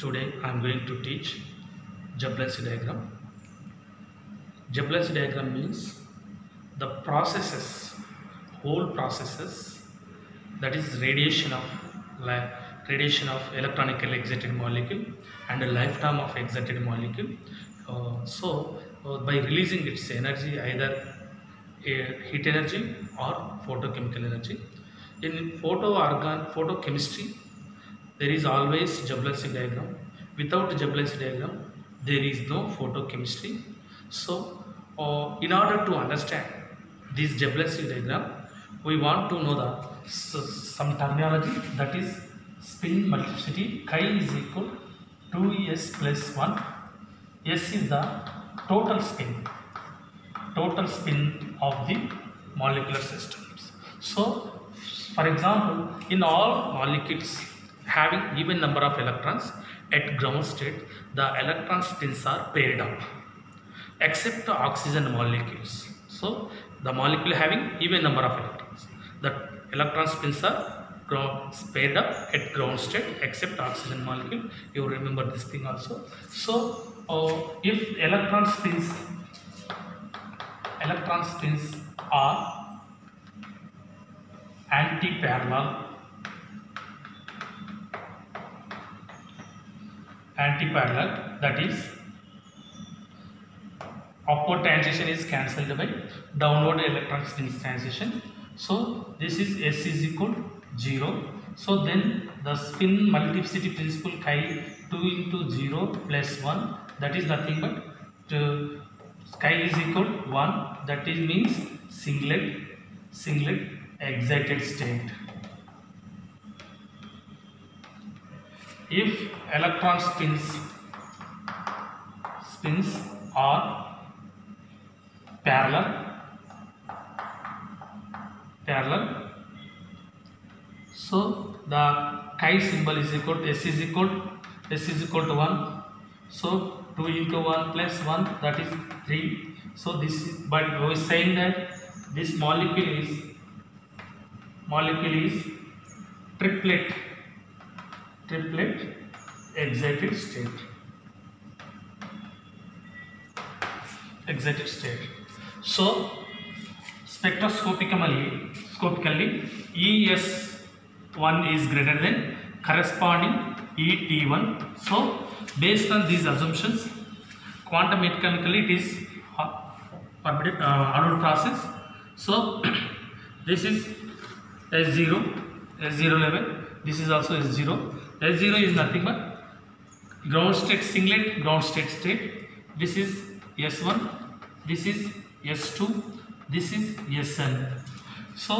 Today I am going to teach Jablonski diagram. Jablonski diagram means the processes, whole processes that is radiation of radiation of electronically excited molecule and a lifetime of excited molecule. Uh, so uh, by releasing its energy either heat energy or photochemical energy. In photo organ photochemistry there is always Jablonski diagram. Without Jablonski diagram, there is no photochemistry. So, uh, in order to understand this Jablonski diagram, we want to know the s- some terminology that is spin multiplicity chi is equal to 2s plus 1. S is the total spin, total spin of the molecular systems. So, for example, in all molecules having even number of electrons at ground state, the electron spins are paired up except the oxygen molecules. So, the molecule having even number of electrons. The electron spins are paired up at ground state except oxygen molecule. You remember this thing also. So, uh, if electron spins, electron spins are anti-parallel anti-parallel that is upward transition is cancelled by downward electron spin transition. So this is s is equal to 0 so then the spin multiplicity principle chi 2 into 0 plus 1 that is nothing but uh, chi is equal to 1 that is means singlet singlet excited state if electron spins spins are parallel parallel so the chi symbol is equal to s is equal s is equal to 1 so 2 into 1 plus 1 that is 3 so this is but we are saying that this molecule is molecule is triplet triplet excited state. Excited state. So spectroscopically scopically es1 is greater than corresponding et1 so based on these assumptions quantum mechanically it is permitted, uh, Arnold process. So this is s0 s0 level. This is also s0 s0 is nothing but ground state singlet ground state state. This is s1 this is s2 this is sn so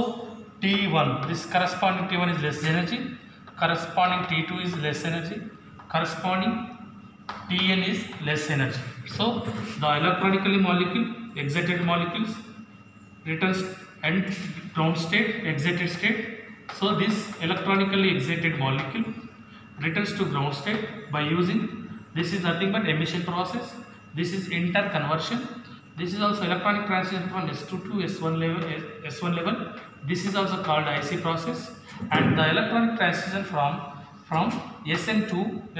t1 this corresponding t1 is less energy corresponding t2 is less energy corresponding tn is less energy. So the electronically molecule excited molecules returns and ground state excited state. So this electronically excited molecule returns to ground state by using this is nothing but emission process. This is interconversion. This is also electronic transition from s2 to s1 level s1 level. This is also called ic process. And the electronic transition from from sn2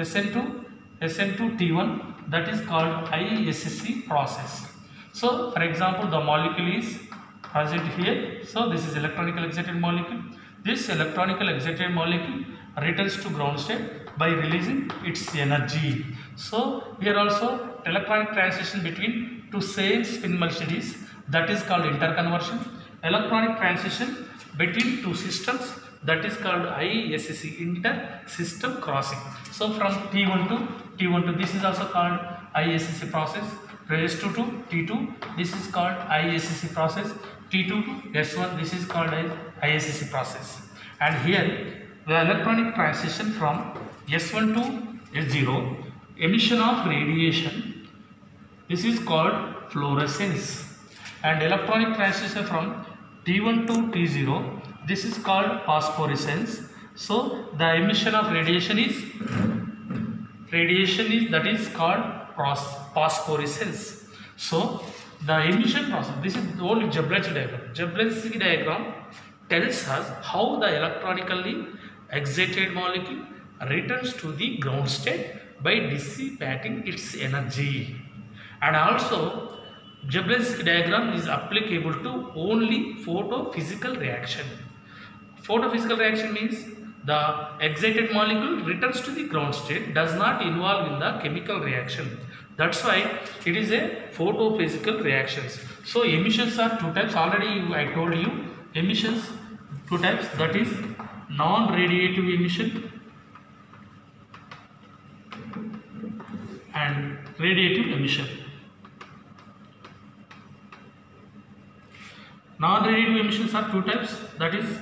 sn2 sn2 t1 that is called isc process. So for example the molecule is present here. So this is electronically excited molecule. This electronically excited molecule returns to ground state by releasing its energy. So here also electronic transition between two same spin multiplicity that is called interconversion. Electronic transition between two systems that is called ISC inter-system crossing. So from T1 to T1 to this is also called ISC process. Raised to, to T2 this is called ISC process. T2 to S1 this is called as ISC process. And here the electronic transition from S1 to S0 emission of radiation. This is called fluorescence. And electronic transition from T1 to T0 this is called phosphorescence. So the emission of radiation is radiation is that is called phosphorescence. So the emission process this is the only Jablonski diagram. Jablonski diagram tells us how the electronically excited molecule returns to the ground state by dissipating its energy. And also, Jablonski diagram is applicable to only photophysical reaction. Photophysical reaction means the excited molecule returns to the ground state does not involve in the chemical reaction. That's why it is a photophysical reactions. So emissions are two types. Already I told you emissions two types that is non-radiative emission and radiative emission. Non-radiative emissions are two types that is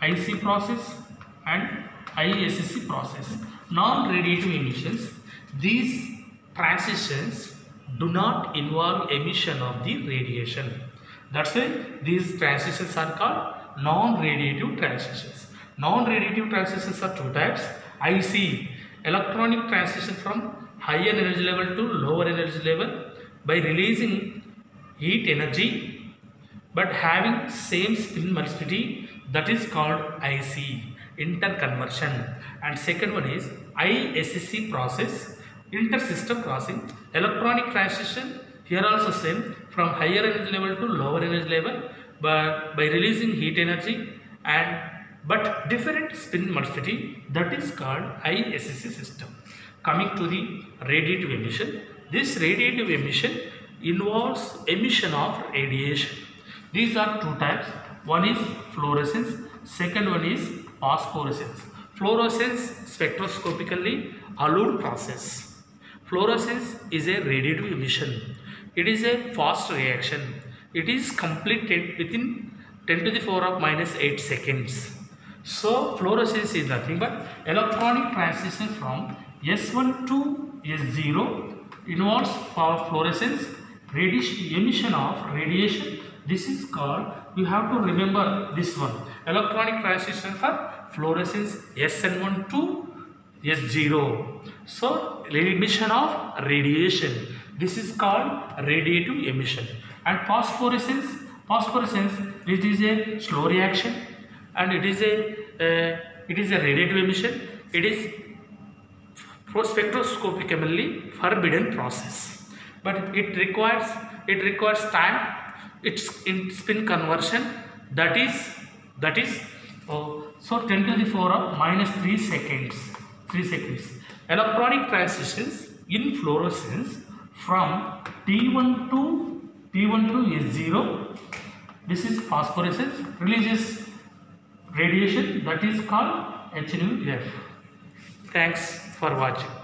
IC process and ISC process. Non-radiative emissions, these transitions do not involve emission of the radiation. That's why these transitions are called non-radiative transitions. Non-radiative transitions are two types. IC, electronic transition from higher energy level to lower energy level by releasing heat energy but having same spin velocity that is called IC interconversion and second one is ISC process intersystem crossing electronic transition here also same from higher energy level to lower energy level but by releasing heat energy and but different spin velocity that is called ISC system coming to the radiative emission this radiative emission involves emission of radiation these are two types. One is fluorescence, second one is phosphorescence. Fluorescence spectroscopically allowed process. Fluorescence is a radiative emission. It is a fast reaction. It is completed within 10 to the 4 of minus 8 seconds. So fluorescence is nothing but electronic transition from S1 to S0 involves fluorescence emission of radiation this is called, you have to remember this one. Electronic transition for fluorescence SN1 to S0. So, emission of radiation. This is called radiative emission. And phosphorescence, phosphorescence, it is a slow reaction and it is a, uh, it is a radiative emission. It is spectroscopically forbidden process. But it requires, it requires time its in spin conversion that is that is oh, so 10 to the 4 of minus 3 seconds 3 seconds electronic transitions in fluorescence from T1 to T1 to S0 this is phosphorescence releases radiation that is called HNF thanks for watching